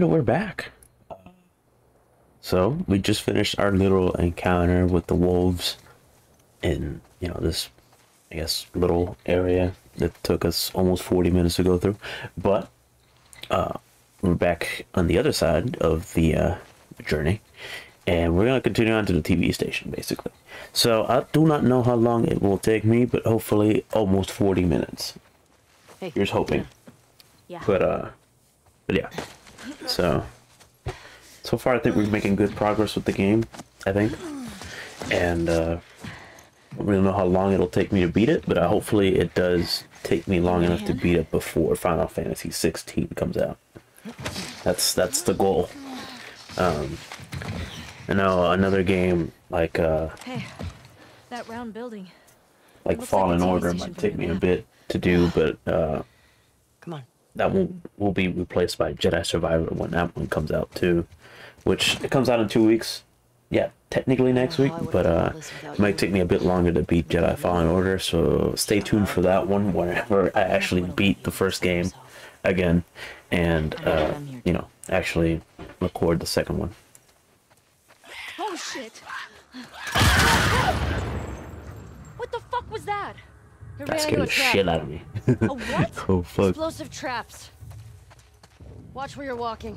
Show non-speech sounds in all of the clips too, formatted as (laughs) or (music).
And we're back. So we just finished our little encounter with the wolves in, you know, this, I guess, little area that took us almost 40 minutes to go through. But uh, we're back on the other side of the uh, journey. And we're going to continue on to the TV station, basically. So I do not know how long it will take me, but hopefully almost 40 minutes. Hey, Here's hoping. Yeah. But uh, but yeah. So so far, I think we're making good progress with the game. I think, and uh, I don't really know how long it'll take me to beat it, but uh, hopefully it does take me long enough to beat it before Final Fantasy 16 comes out. That's that's the goal. Um, I know another game like uh, Hey, that round building. like Looks like Fallen Order might take the me a bit to do, but uh, Come on. That will will be replaced by Jedi Survivor when that one comes out too, which it comes out in two weeks. Yeah, technically next week, but uh, it might take me a bit longer to beat Jedi Fallen Order. So stay tuned for that one whenever I actually beat the first game again, and uh, you know actually record the second one. Oh shit! What the fuck was that? That scared the shit out of me. A (laughs) what? oh fuck! Explosive traps. Watch where you're walking.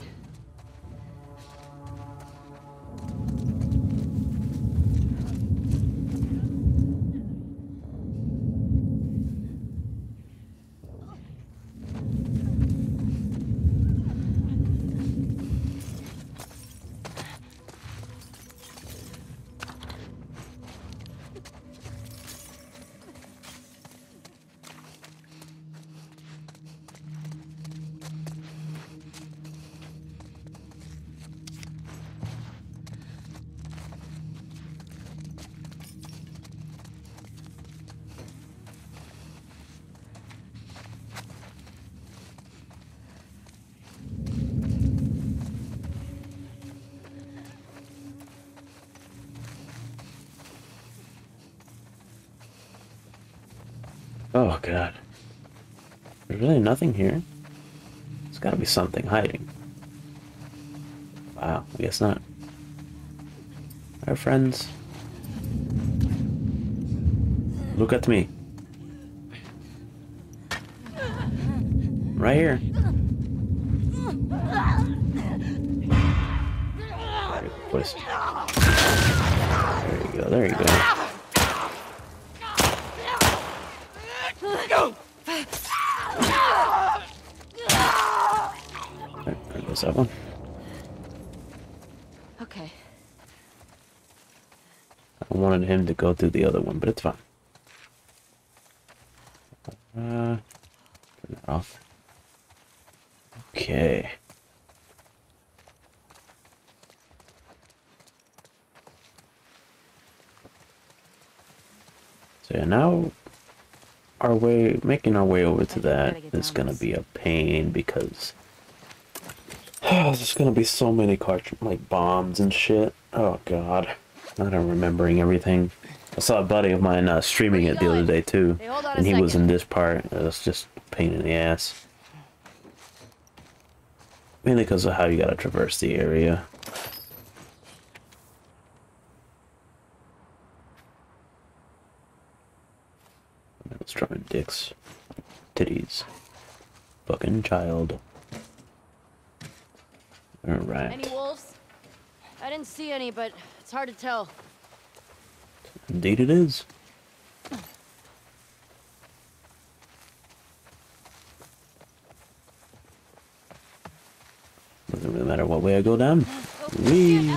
Oh god. There's really nothing here. There's gotta be something hiding. Wow, I guess not. Our friends. Look at me. Right here. Very good voice. There you go, there you go. There there goes that one. Okay. I wanted to through the other one, but it's fine. Uh, turn that off. Okay. So yeah, now our way, making our way over to that is down gonna be a pain because oh, (sighs) there's gonna be so many cart like bombs and shit. Oh god, not remembering everything. I saw a buddy of mine uh, streaming it the other day too, Hey, hold on a and he was in this part. It was just a pain in the ass. Mainly because of how you gotta traverse the area. Was drawing dicks, titties, fucking child. All right. Any wolves? I didn't see any, but it's hard to tell. Indeed it is. Doesn't really matter what way I go down. Whee!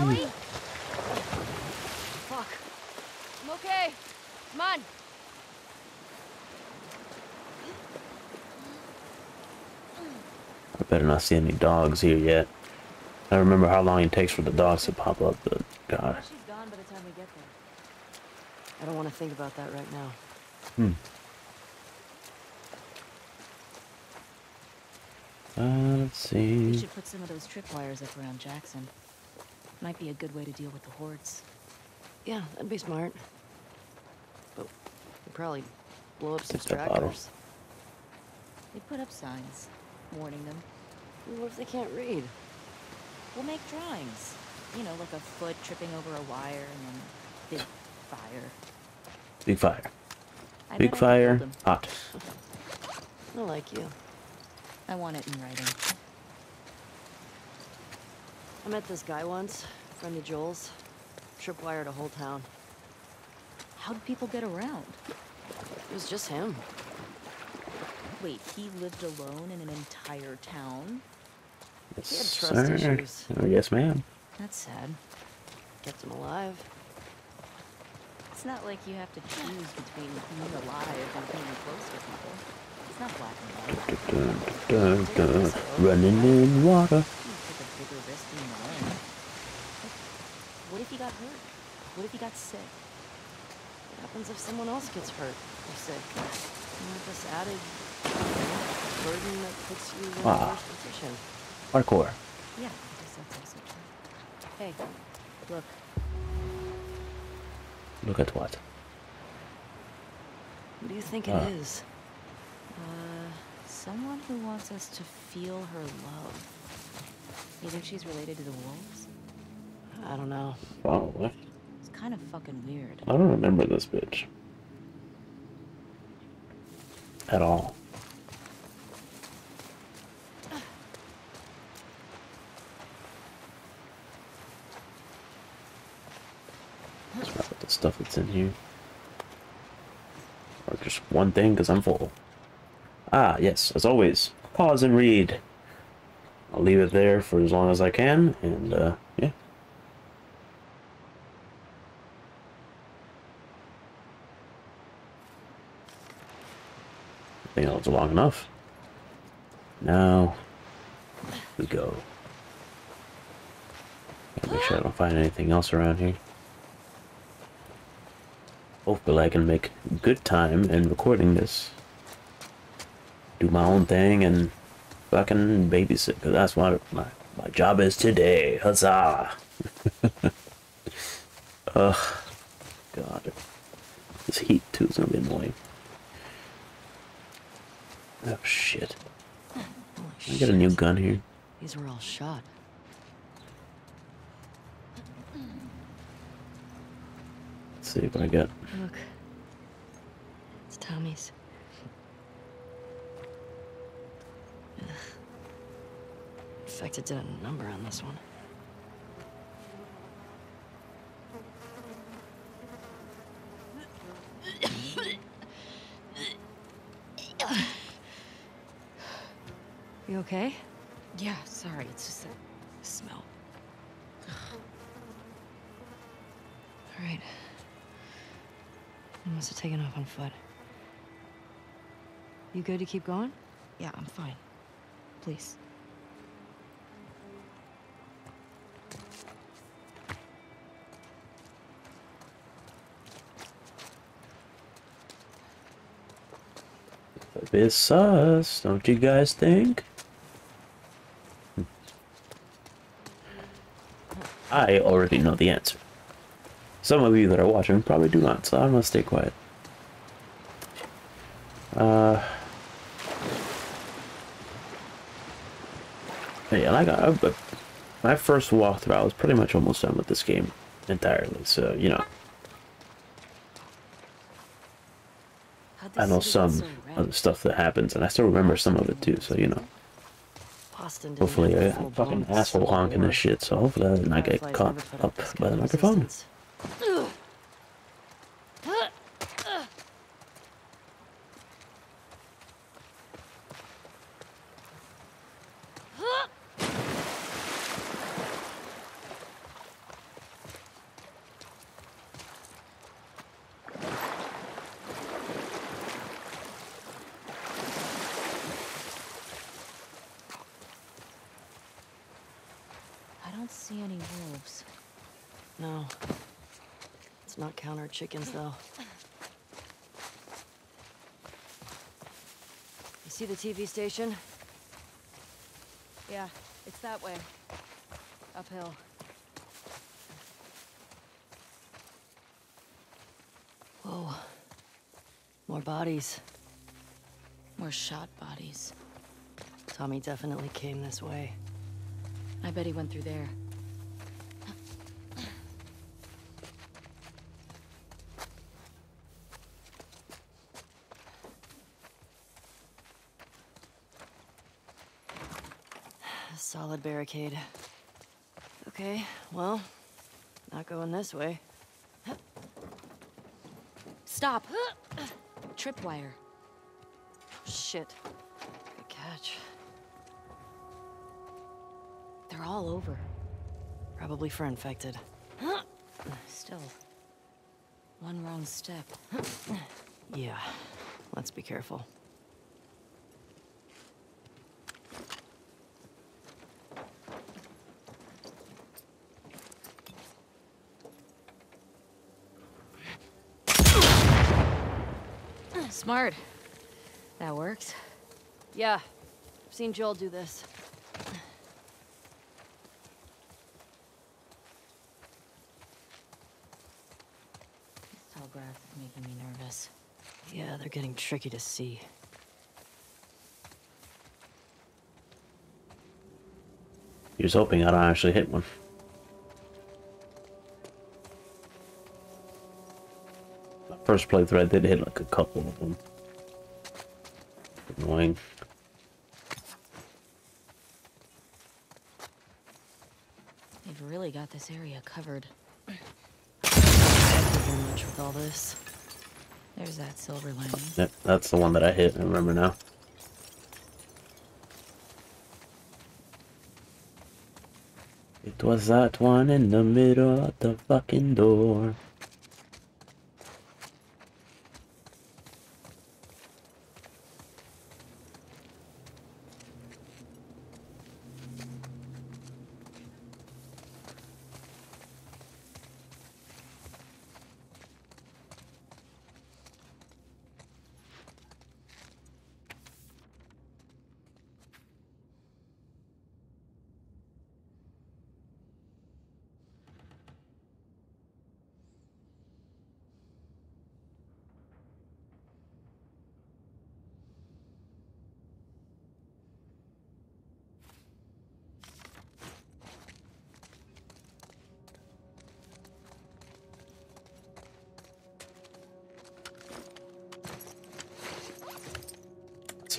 Fuck. I'm okay. Come on. I better not see any dogs here yet. I don't remember how long it takes for the dogs to pop up, but God. She's gone by the time we get there. I don't want to think about that right now. Hmm. Uh, let's see. We should put some of those tripwires up around Jackson. Might be a good way to deal with the hordes. Yeah, that'd be smart. But we'd probably blow up some Take that bottle. They put up signs, warning them. What if they can't read? We'll make drawings. You know, like a foot tripping over a wire and then big fire. Big fire. I Big bet I could fire. Hot. I like you. I want it in writing. I met this guy once, friend of Joel's. Tripwired a whole town. How'd people get around? It was just him. Wait, he lived alone in an entire town? Yes, He had trust sir. issues. Oh, yes, ma'am. That's sad. Kept him alive. It's not like you have to choose between being alive and being close to people. It's not black and white. Dun, dun, dun. Running in water. You take a bigger risk being alone. But what if he got hurt? What if he got sick? What happens if someone else gets hurt or sick? You know, this added um, burden that puts you in Wow. a ah. worse position. Hardcore. Yeah, I guess that's also true. Hey, look, Look at what? What do you think Uh. it is? uh, someone who wants us to feel her love. You think she's related to the wolves? I don't know. Probably. It's kind of fucking weird. I don't remember this bitch. At all. Let's wrap that's in here. Or just one thing, because I'm full. Ah, yes, as always, pause and read. I'll leave it there for as long as I can, and, uh, yeah. I think that was long enough. Now we go. Make sure I don't find anything else around here. Oh, Hopefully I can make good time in recording this. Do my own thing and fucking babysit, because that's what my, my job is today. Huzzah! (laughs) Ugh. God. This heat too is gonna be annoying. Oh shit. Holy I got a new gun here. These were all shot. Let's see what I got. Look. It's Tommy's. Ugh. it did a number on this one. You okay? Yeah, sorry, it's just that smell. All right. You must have taken off on foot. You good to keep going? Yeah, I'm fine. Please. A bit sus, don't you guys think? I already know the answer. Some of you that are watching probably do not, so I'm gonna stay quiet. Uh. Yeah, like I, my first walkthrough, I was pretty much almost done with this game entirely. So you know, I know some of the stuff that happens, and I still remember some of it too. So you know. Hopefully, a I'm fucking asshole honking this shit, so hopefully I did not get caught up by the microphone. resistance. I don't see any wolves. No. Let's not count our chickens, though. You see the TV station? Yeah, it's that way. Uphill. Whoa. More bodies. More shot bodies. Tommy definitely came this way. I bet he went through there. A solid barricade. Okay, well, not going this way. Stop! (gasps) Tripwire. Shit. Good catch. They're all over. Probably for infected. (gasps) Still. One wrong step. (gasps) Yeah, let's be careful. Smart. That works. Yeah, I've seen Joel do this. This tall grass is making me nervous. Yeah, they're getting tricky to see. He was hoping I don't actually hit one. First playthrough, I did hit like a couple of them. Annoying. They've really got this area covered. (clears throat) Thank much with all this. There's that silver lining. Yep, that's the one that I hit. I remember now. It was that one in the middle of the fucking door.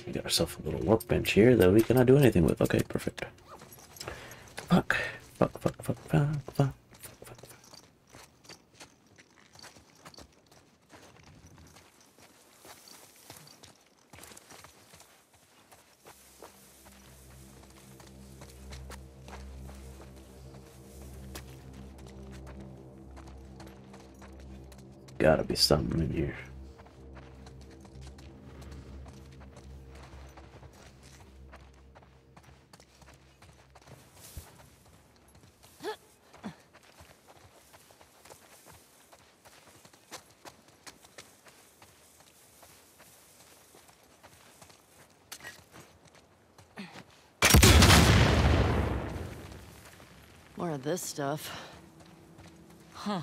We got ourselves a little workbench here that we cannot do anything with. Okay, perfect. Fuck. Fuck, fuck, fuck, fuck, fuck. Gotta be something in here. More of this stuff. Huh.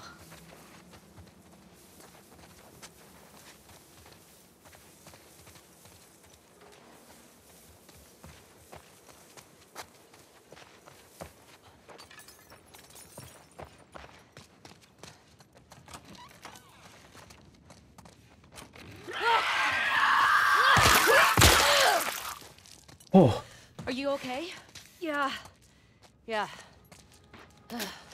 Oh, Are you okay? Yeah. Yeah. Ugh.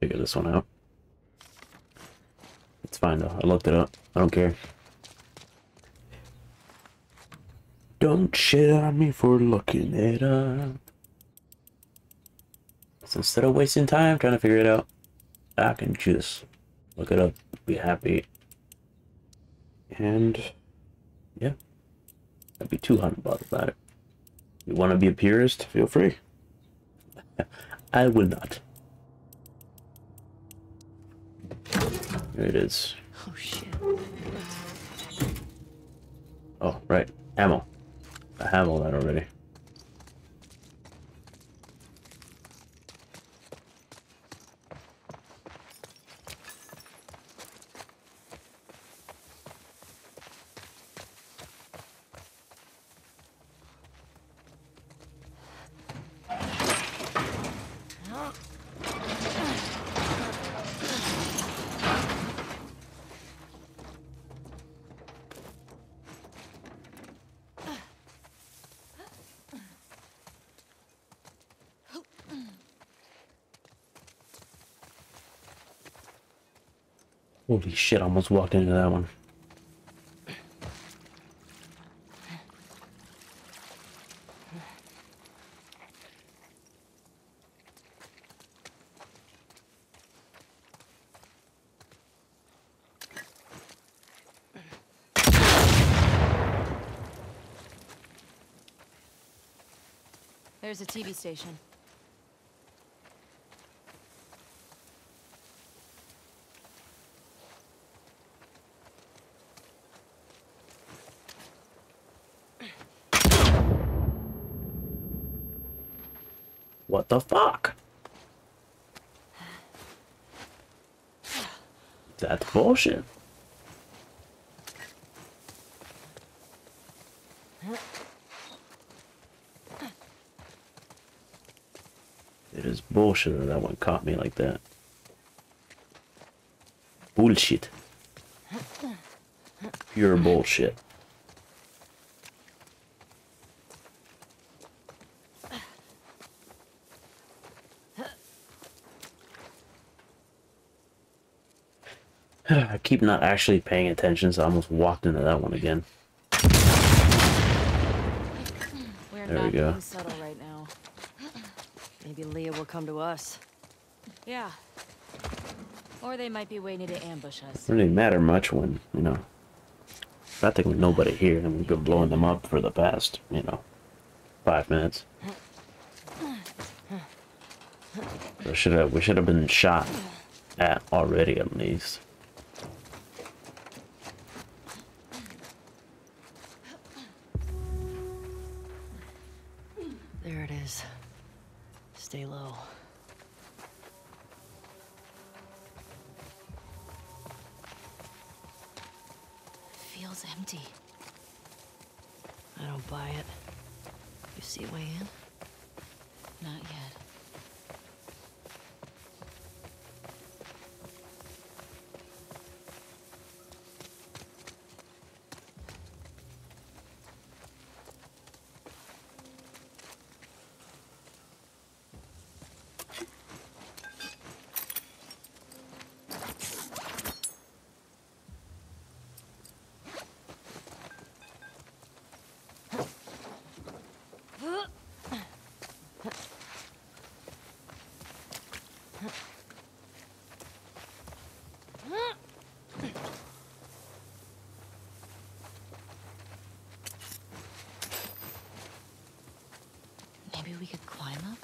Figure this one out. It's fine though. I looked it up. I don't care. Don't shit on me for looking it up. So instead of wasting time trying to figure it out, I can just look it up, be happy, and yeah, I'd be too hot about it. You want to be a purist? Feel free. (laughs) I will not. Here it is. Oh shit. Oh, right. Ammo. I have all that already. Holy shit, I almost walked into that one. There's a TV station. The fuck? That's bullshit. It is bullshit that that one caught me like that. Bullshit. Pure bullshit. I keep not actually paying attention, so I almost walked into that one again. Hmm, we're There we go. subtle right now. Maybe Leah will come to us. Yeah. Or they might be waiting to ambush us. Doesn't really matter much when, you know, I think we nobody here, and we've been blowing them up for the past, you know, five minutes. (laughs) We should have we should have been shot at already at least. There it is. Stay low. Feels empty. I don't buy it. You see a way in? Not yet. Maybe we could climb up?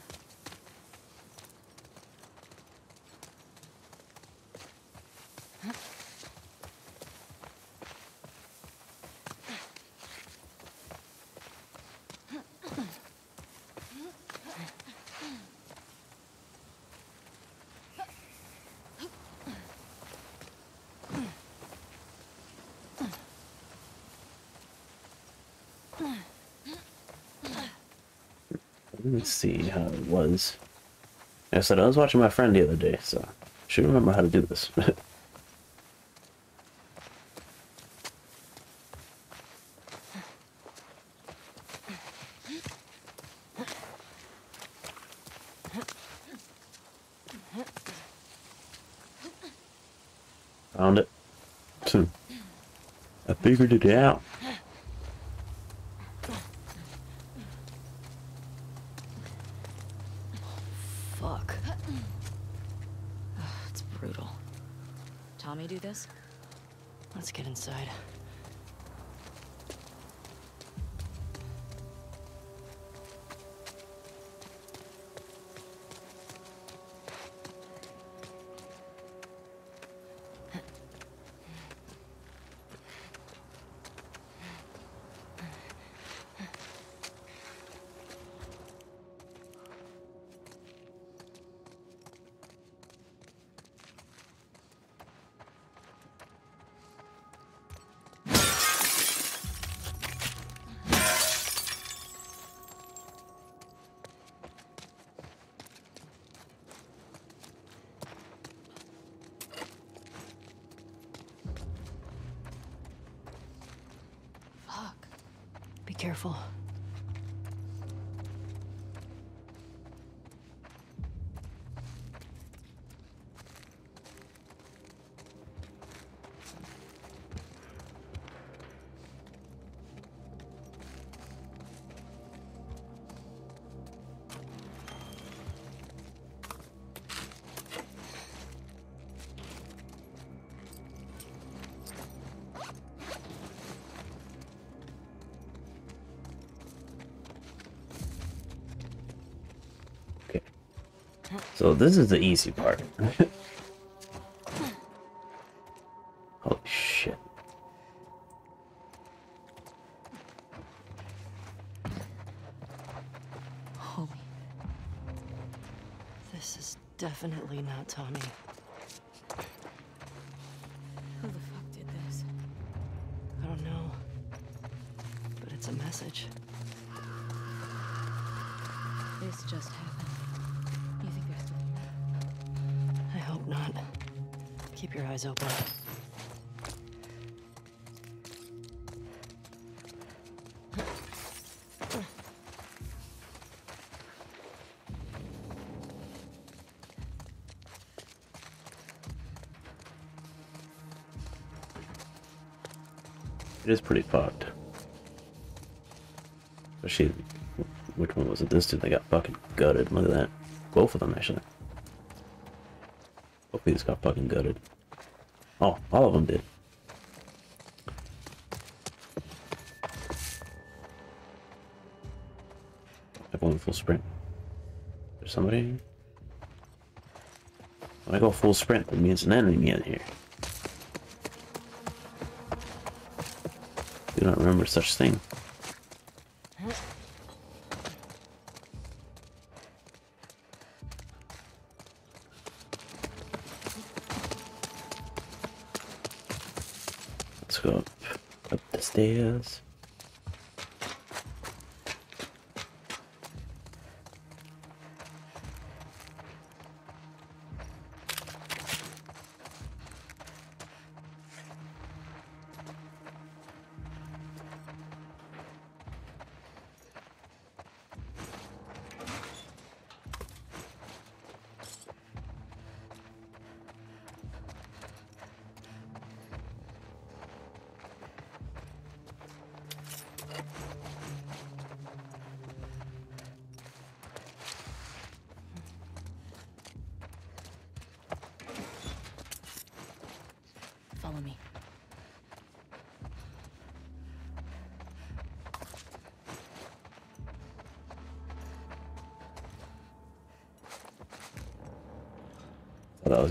Let's see how it was. I said I was watching my friend the other day, so I should remember how to do this. (laughs) Found it. Hmm. I figured it out. Fuck. it's brutal. Tommy do this? Let's get inside. So this is the easy part. Holy shit. Holy. This is definitely not Tommy. Keep your eyes open. It is pretty fucked. Especially, which one was it? This dude, they got fucking gutted. Look at that. Both of them, actually. Of these got fucking gutted. Oh, all of them did. Going full sprint. There's somebody. When I go full sprint, that means an enemy in here. Do not remember such thing.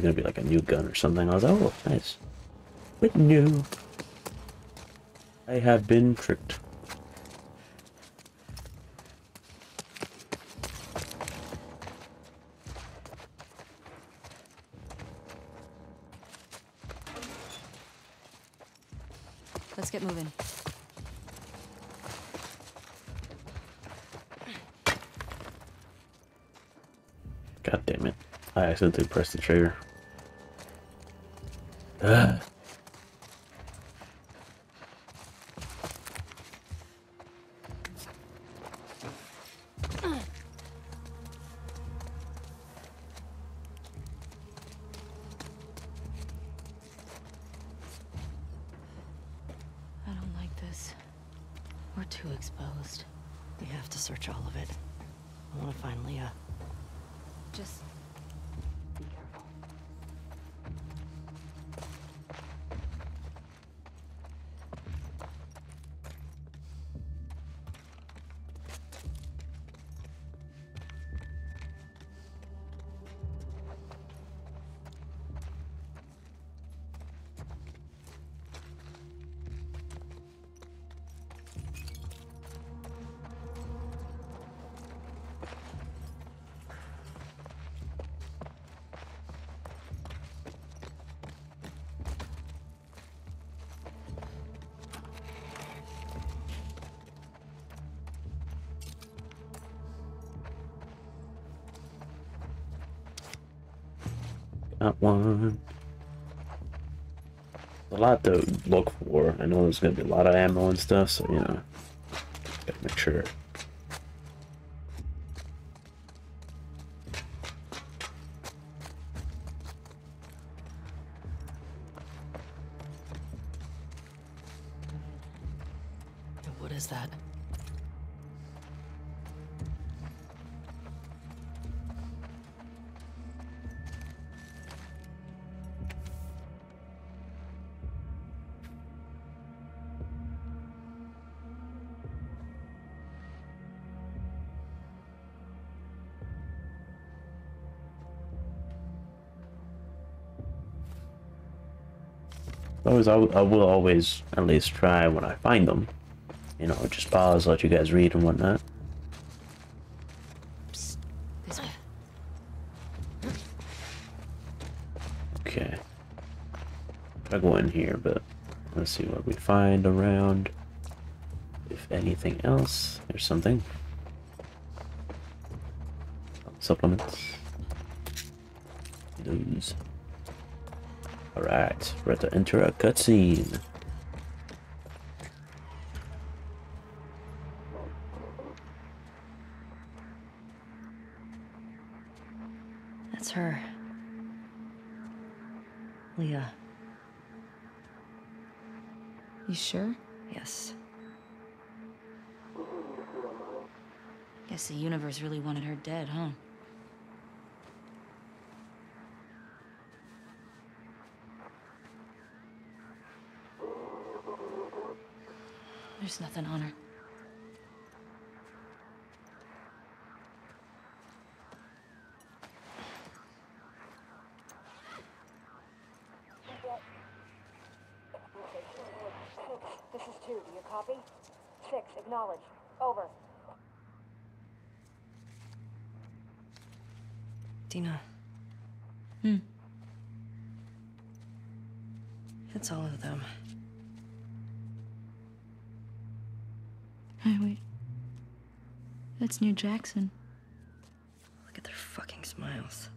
Gonna be like a new gun or something. I was like, oh, nice. But new. I have been tricked. Let's get moving. God damn it. I accidentally pressed the trigger. Ugh. There's gonna be a lot of ammo and stuff, so you know, gotta make sure. What is that? Always, I, I will always at least try when I find them. You know, just pause, let you guys read and whatnot. Okay. I'll go in here, but let's see what we find around. If anything else, there's something. Supplements. Alright, we're to enter a cutscene. That's her. Leah. You sure? Yes. Guess the universe really wanted her dead, huh? There's nothing on her. This is two. Do you copy? Six. Acknowledge. Over. Dina. Hmm. It's all of them. Wait. That's near Jackson. Look at their fucking smiles.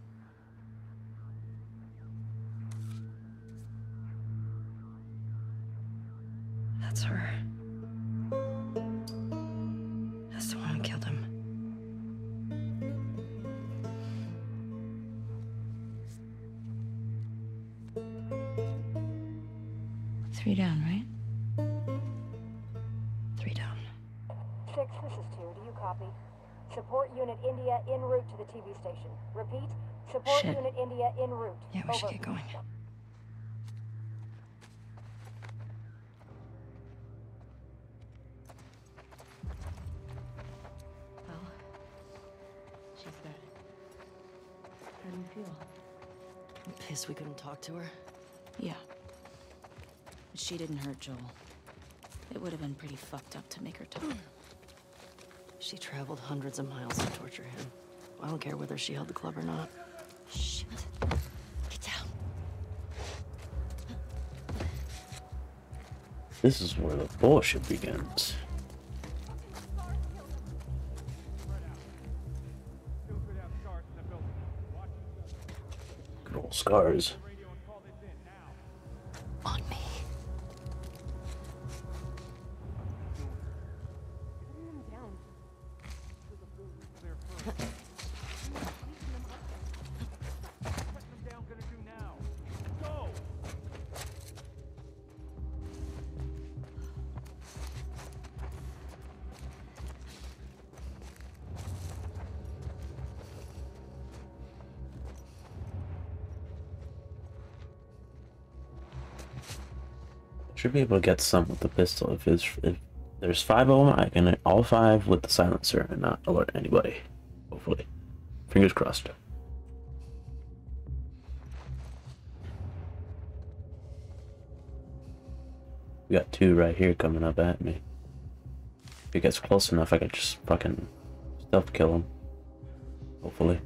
Station. Repeat. Support Shit. Unit India en route. Yeah, we should Over. get going. Well, she's dead. How do you feel? I'm pissed we couldn't talk to her. Yeah. But she didn't hurt Joel. It would have been pretty fucked up to make her talk. She traveled hundreds of miles to torture him. I don't care whether she held the club or not. Shit. Get down. This is where the bullshit begins. Good old scars. Should be able to get some with the pistol if it's if there's five of them. I can hit all five with the silencer and not alert anybody. Hopefully, fingers crossed. We got two right here coming up at me. If he gets close enough, I could just fucking stealth kill him. Hopefully.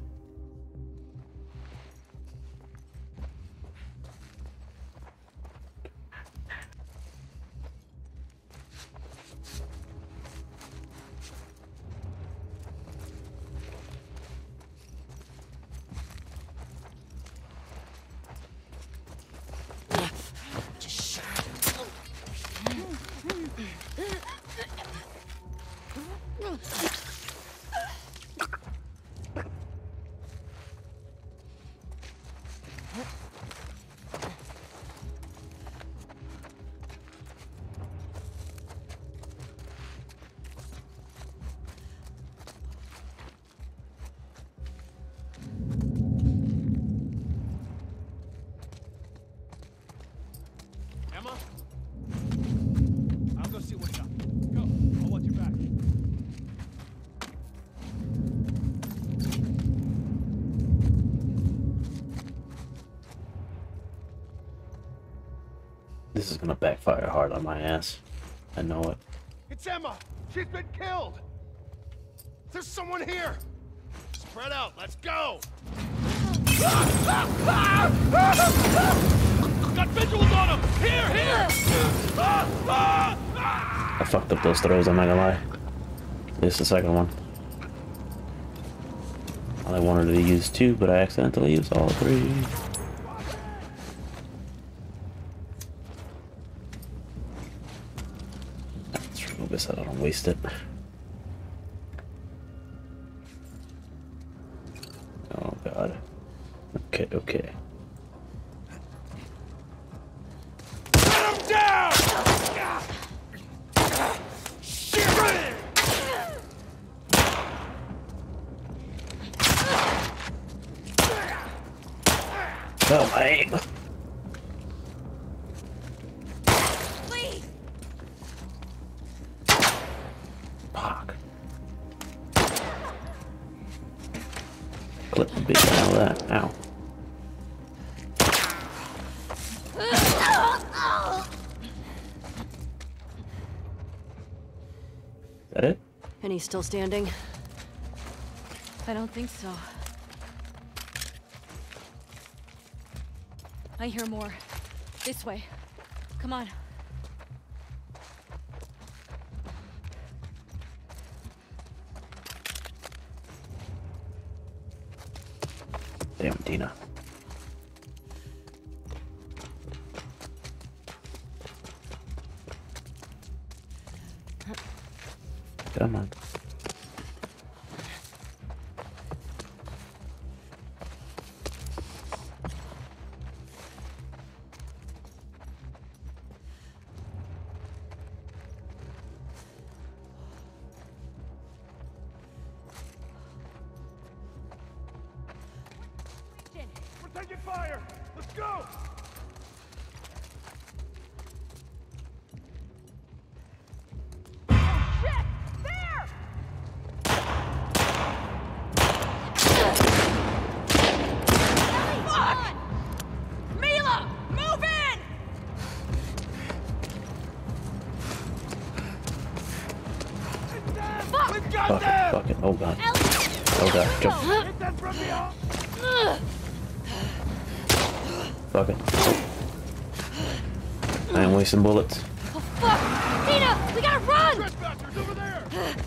Those throws, I'm not gonna lie. This is the second one. I wanted to use two, but I accidentally used all three. Let's remove this so I don't waste it. Oh god. Okay, okay. He's still standing? I don't think so. I hear more. This way. Come on. Fuck it. I ain't wasting bullets. Oh, Fuck! Dina! We gotta run! Trespassers over there!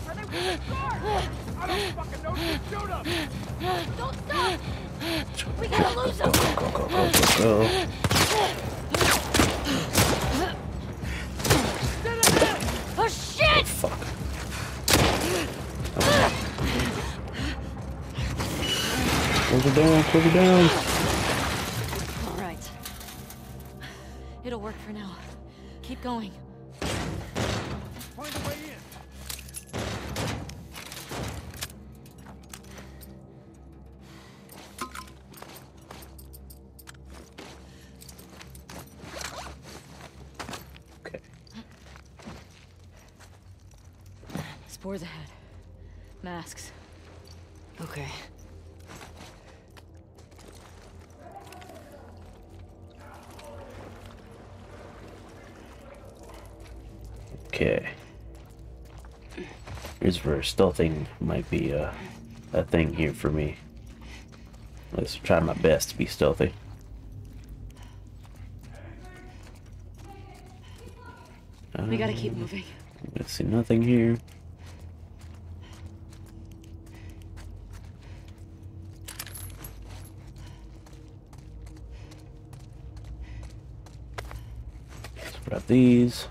Are they with guards? I don't fucking know. Just shoot them! Don't stop! We gotta lose them! Go, go, Go, go, go, go, go. Oh shit! Fuck. Close it down, close it down. Going. Stealthing might be a, a thing here for me. Let's try my best to be stealthy. We gotta keep moving. Let's see nothing here. Let's grab these.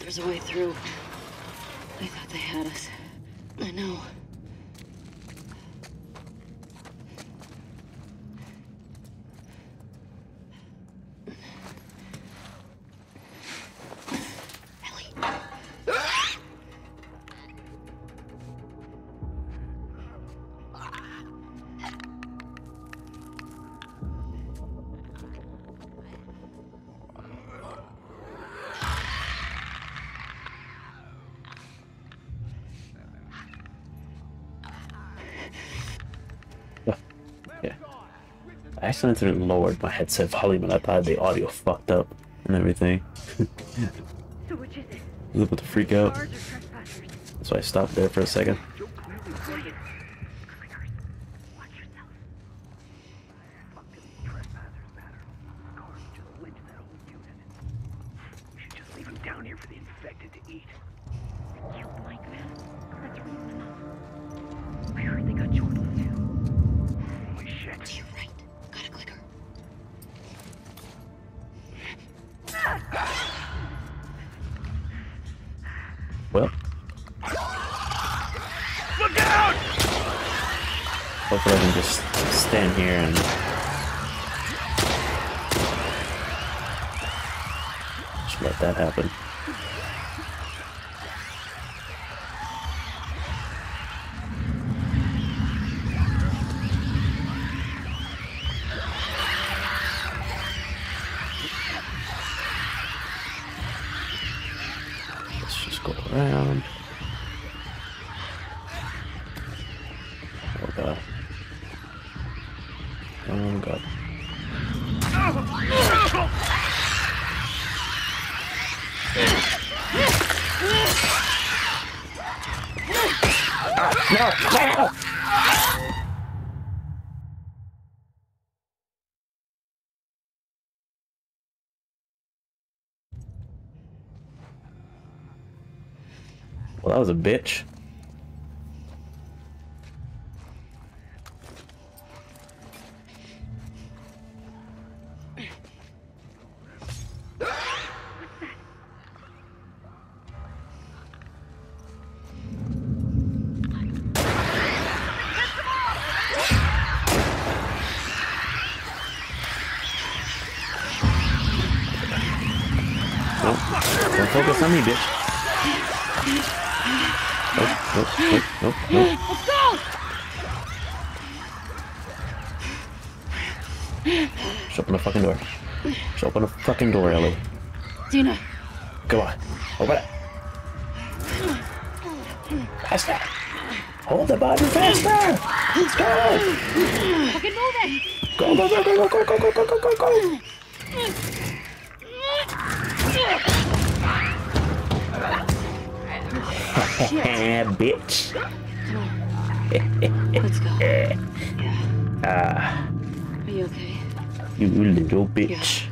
There's a way through. Thought they had us. I know. Accidentally lowered my headset volume and I thought the audio fucked up and everything. So which is it? I was about to freak out. Cars or trespassers? So I stopped there for a second. That was a bitch. Focus on me, bitch. Nope, nope, nope, nope, nope. Let's go! Just open the fucking door. Just open the fucking door, Ellie. Dina, Come on. Open it. Faster. Hold the button faster. Let's go. fucking move it! Go, go, go, go, go, go, go, go, go, go, go. Bitch. Let's go. Yeah. (laughs) Ah, Are you okay? you little bitch. Thanks.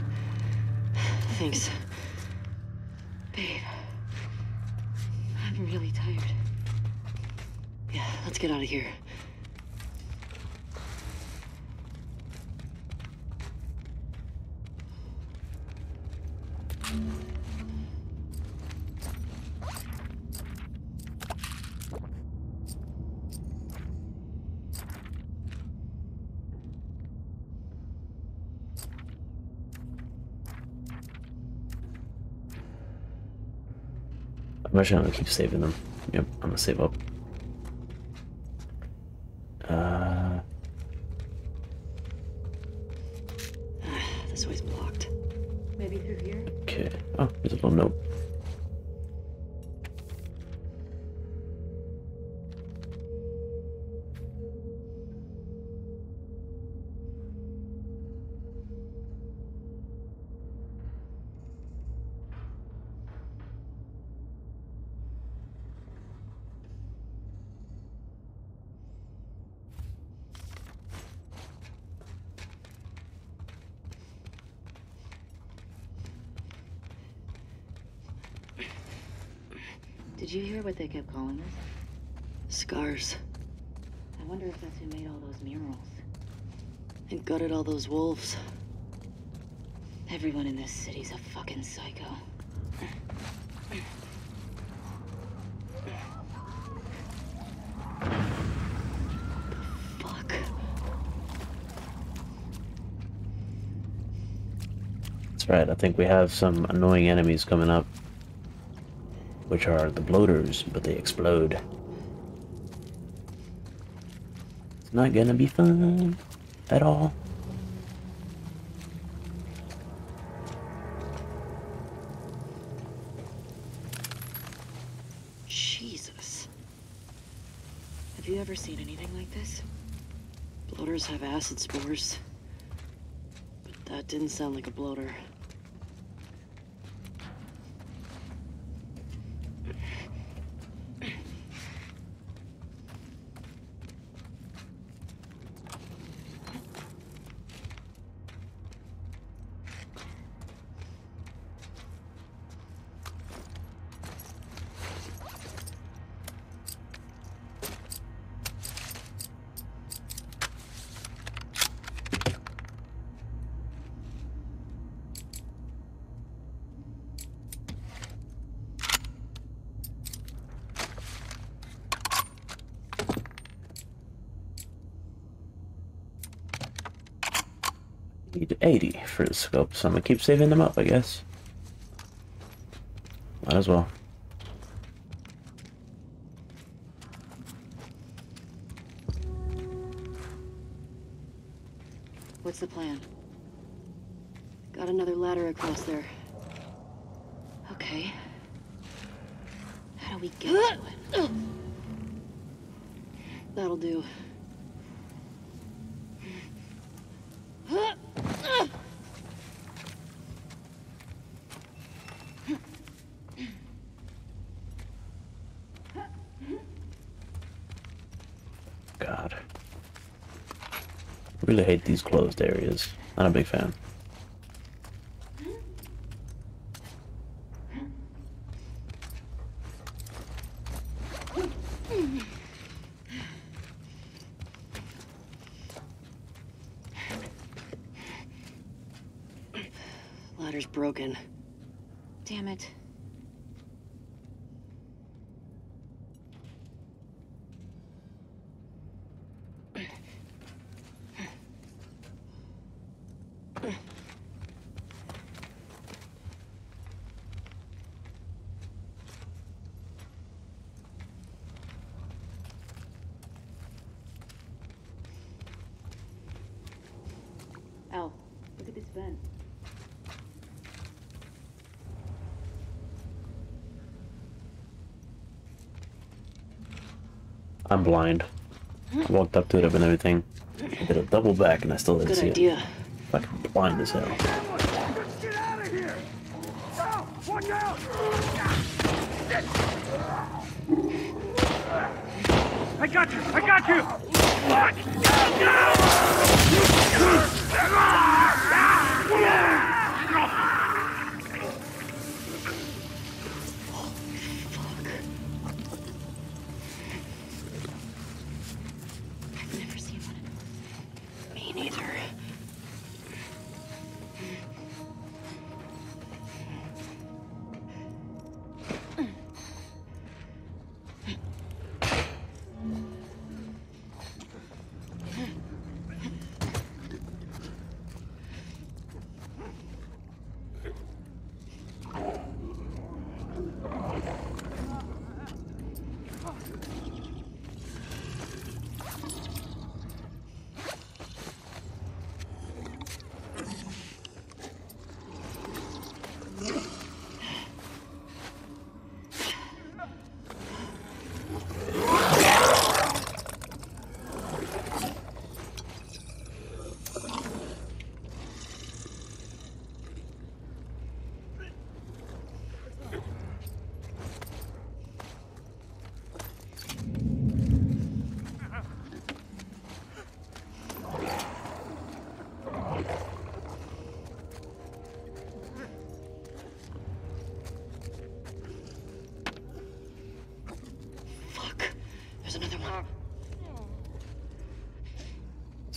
I'm actually gonna keep saving them. Yep, I'm gonna save up. Uh... (sighs) this way's blocked. Maybe through here? Okay. Oh, there's a little note. Did you hear what they kept calling us? Scars. I wonder if that's who made all those murals. And gutted all those wolves. Everyone in this city's a fucking psycho. Fuck. That's right. I think we have some annoying enemies coming up, which are the bloaters, but they explode. It's not gonna be fun at all. Jesus. Have you ever seen anything like this? Bloaters have acid spores. But that didn't sound like a bloater. Need 80 for the scope, so I'm gonna keep saving them up, I guess. Might as well. What's the plan? Got another ladder across there. Okay. How do we get to it? That'll do. God. Really hate these closed areas. Not a big fan. Ladder's broken. Damn it. Al, look at this vent. I'm blind. I walked up to it up and everything. I did a double back and I still didn't Good see idea. it. Fucking blind as hell. Get out of here! Go! Watch out! I got you! I got you! Fuck! I've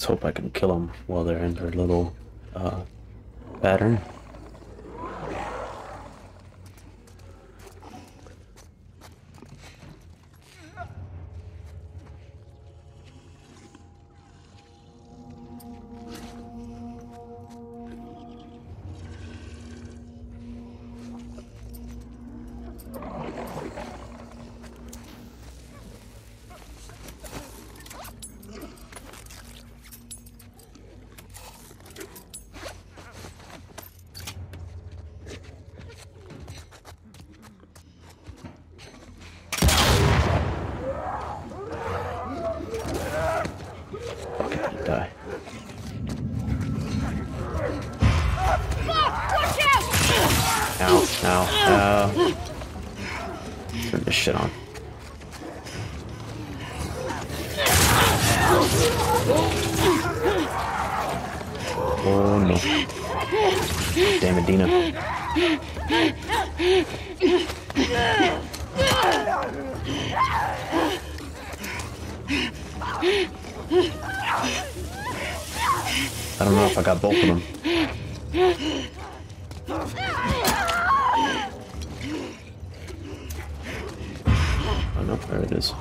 hope I can kill them while they're in their little uh, pattern. Die. Ow, ow, ow. Turn this shit on. Oh no. Damn it, Dina. I don't know if I got both of them. Oh no, there it is.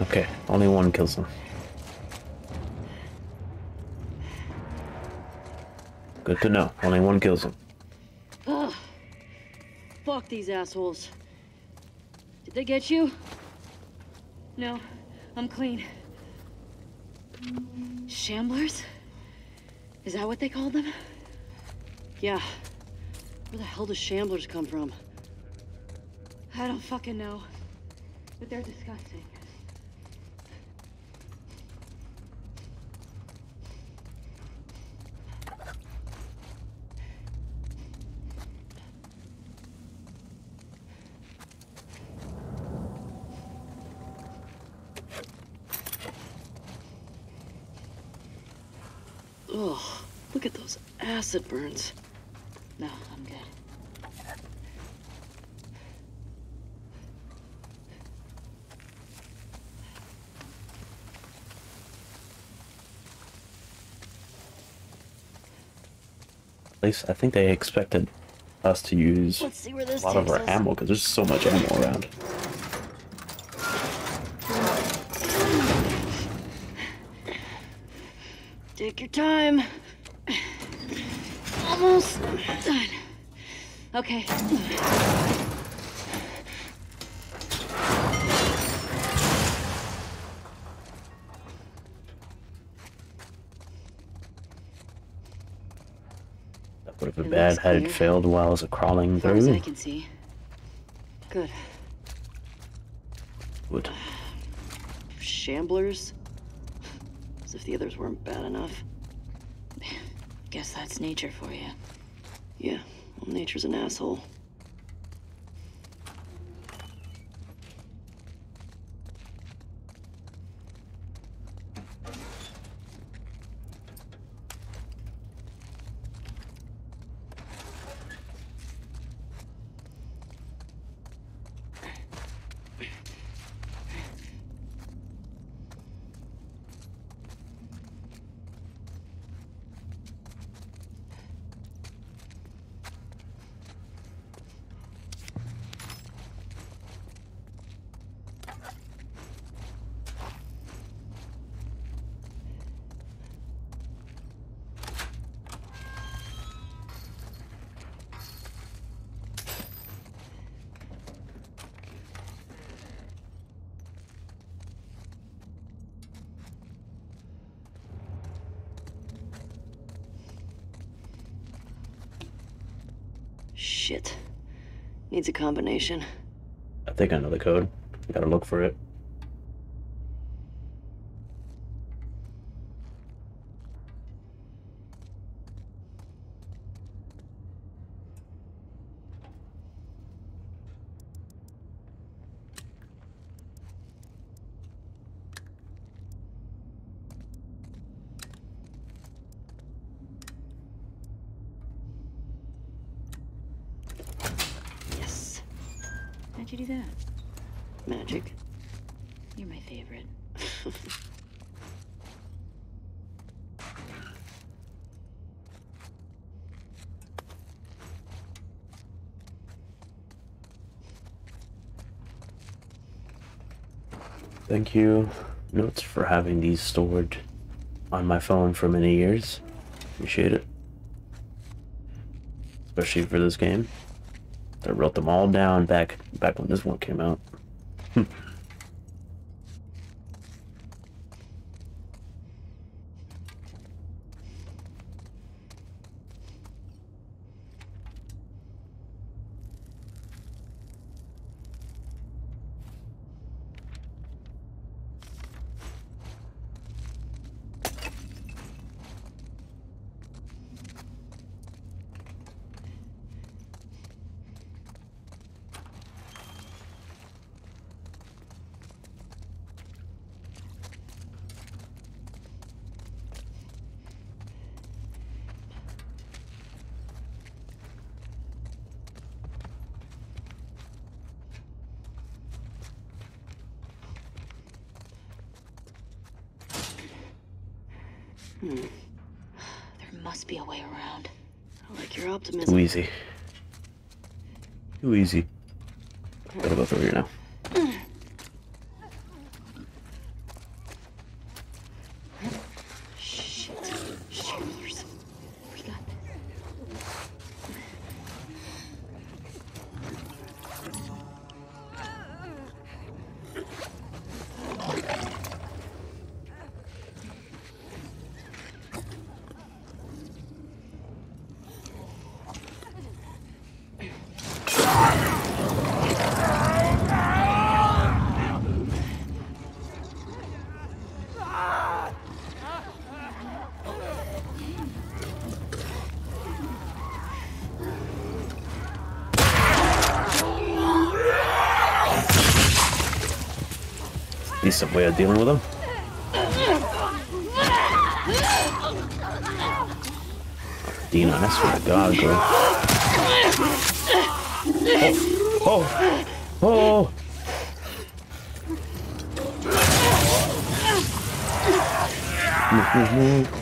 Okay, only one kills them. Good to know. Only one kills them. Assholes. Did they get you? No, I'm clean. Shamblers? Is that what they called them? Yeah. Where the hell do shamblers come from? I don't fucking know. But they're disgusting. Ugh, look at those acid burns. No, I'm good. At least I think they expected us to use Let's see where this a lot of our us. ammo because there's so much ammo around. Take your time. Almost done. Okay. That would have been bad had it failed while I was crawling As far as I can see. Good. Would Shamblers? As if the others weren't bad enough. Guess that's nature for you. Yeah, well, nature's an asshole. Shit. Needs a combination. I think I know the code. Gotta look for it. You do that? Magic. You're my favorite. Thank you, Notes, for having these stored on my phone for many years. Appreciate it. Especially for this game. I wrote them all down back back when this one came out. There must be a way around. I like your optimism. Too easy. Too easy. Gotta go through here now. Shit. Shamblers. We got this. Decent way of dealing with them. Dina, I swear to God, girl. Oh, oh, oh. Move, move, move.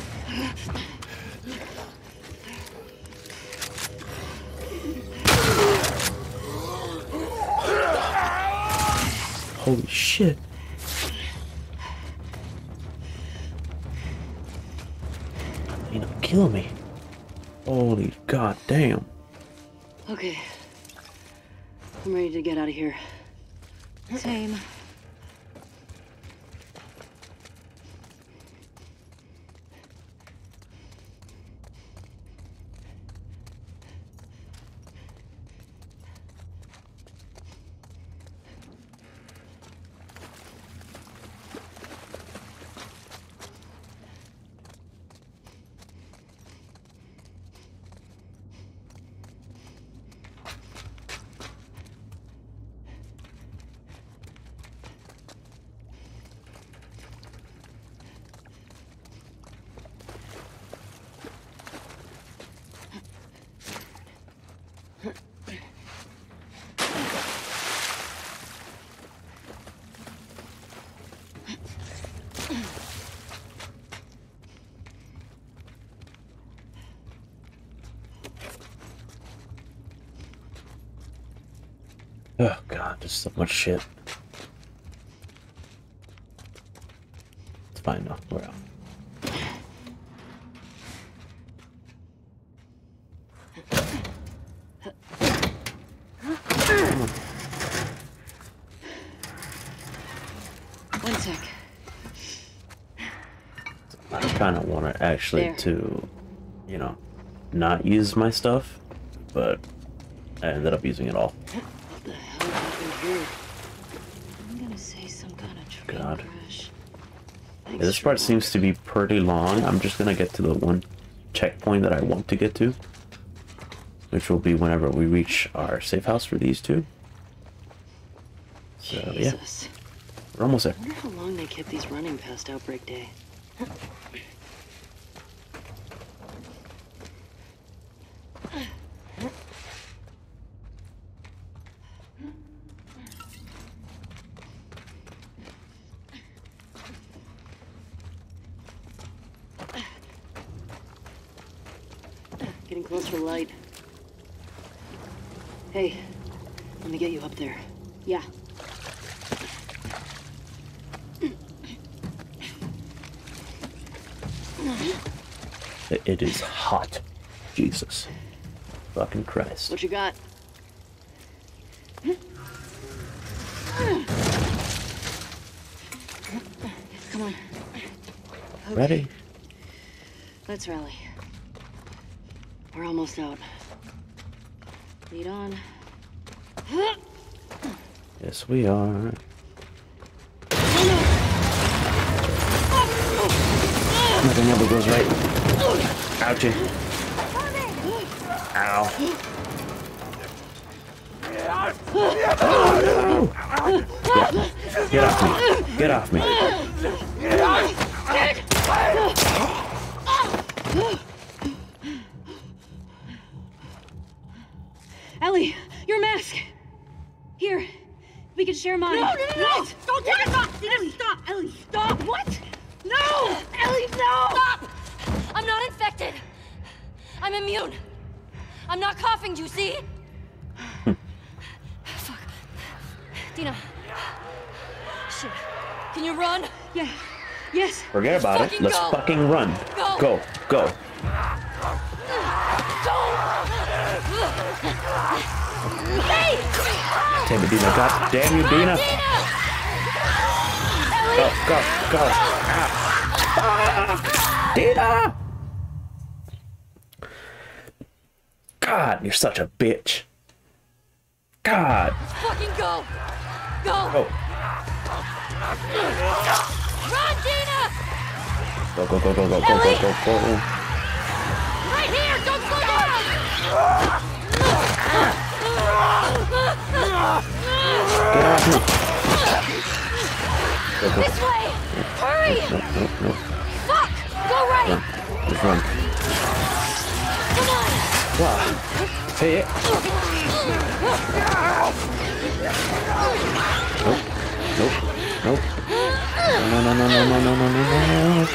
There's so much shit. It's fine now. We're out. One sec. I kind of want to actually There. to, you know, not use my stuff, but I ended up using it all. What the hell happened here? I'm gonna say some kind of train God. crash. Yeah, this part seems to be pretty long. I'm just gonna get to the one checkpoint that I want to get to, which will be whenever we reach our safe house for these two. So yeah, Jesus. we're almost there. I wonder how long they kept these running past Outbreak Day. Getting close for light. Hey, let me get you up there. Yeah. It- It is hot. Jesus. Fucking Christ. What you got? Come on. Okay, Ready? Let's rally. We're almost out. Lead on. Yes, we are. Nothing ever goes right. Ouchie. Ow. Get, get off me. Get off me. Ellie, your mask! Here, we can share mine. No, no, no, no! Don't take it! Stop! Ellie, stop! Ellie, stop! What? No! Ellie, no! Stop! I'm not infected. I'm immune. I'm not coughing, do you see? (sighs) Fuck. Dina. Shit. Can you run? Yeah. Yes. Forget about it. Fucking Let's go. fucking run. Go. Go. Go. Hey! Damn it, Dina. God damn you, Dina. Dina! Go, go, go. Ah. Dina! God, you're such a bitch. God. Fucking go! Go! Go. Run, Dina! Go, go, go, go, go, go, go, go, go. Right here! Don't slow down! Get off me. Go, go. This way! Hurry! No, no. Fuck! Go right! Just run. Come on! Hey. Nope. Nope. Nope. No, no, no, no, no, no, no, no, no, no.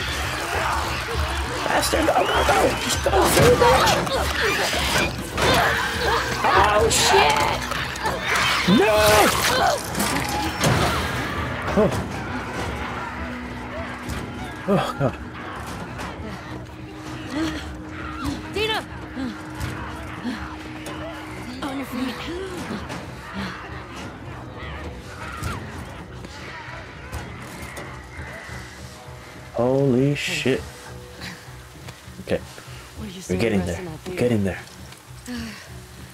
Faster, go, go, go. Just go through that. Oh, shit. No. Oh. Oh, God. Holy shit. Okay, What are you we're getting there. We're getting there.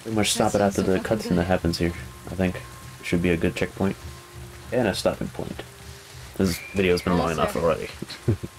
Pretty much stop it after the cutscene that happens here. I think should be a good checkpoint and a stopping point. This video's been long enough already. (laughs)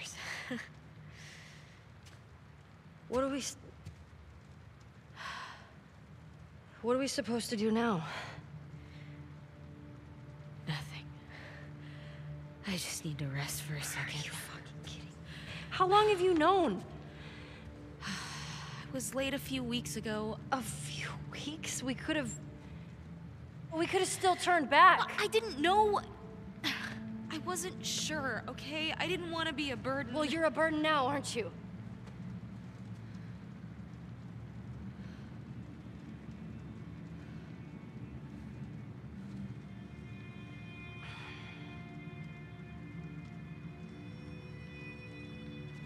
(laughs) What are we. What are we supposed to do now? Nothing. I just need to rest for a second. Are you fucking kidding? How long have you known? (sighs) It was late a few weeks ago. A few weeks? We could have. We could have still turned back. I didn't know. I wasn't sure, okay? I didn't want to be a burden. Well, you're a burden now, aren't you?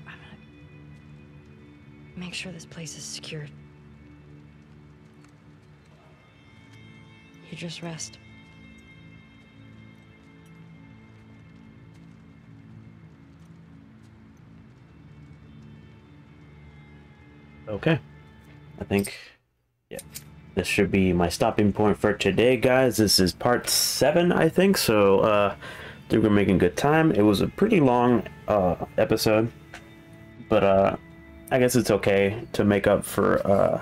I'm gonna make sure this place is secured. You just rest. Think, yeah, this should be my stopping point for today, guys. This is part seven, I think. So, uh, I think we're making good time. It was a pretty long uh, episode, but uh, I guess it's okay to make up for. Uh,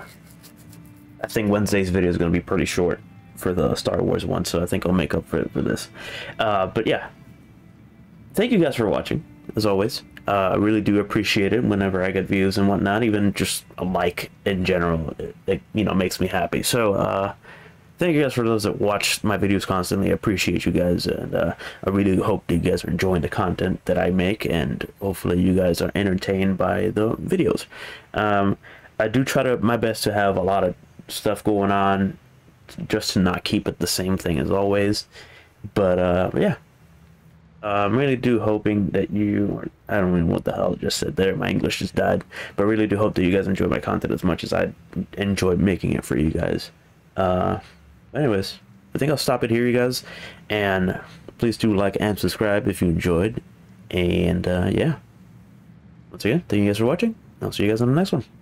I think Wednesday's video is going to be pretty short for the Star Wars one, so I think I'll make up for for this. Uh, but yeah, thank you guys for watching as always uh, i really do appreciate it whenever i get views and whatnot even just a like in general it, it you know makes me happy. So uh, thank you guys for those that watch my videos constantly. I appreciate you guys and uh, i really hope that you guys are enjoying the content that i make and hopefully you guys are entertained by the videos. Um, i do try to my best to have a lot of stuff going on just to not keep it the same thing as always. But uh, yeah I'm really do hoping that you, I don't even know what the hell I just said there. My English just died. But really do hope that you guys enjoy my content as much as I enjoy making it for you guys. Uh, anyways, I think I'll stop it here, you guys. And please do like and subscribe if you enjoyed. And uh, yeah. Once again, thank you guys for watching. I'll see you guys on the next one.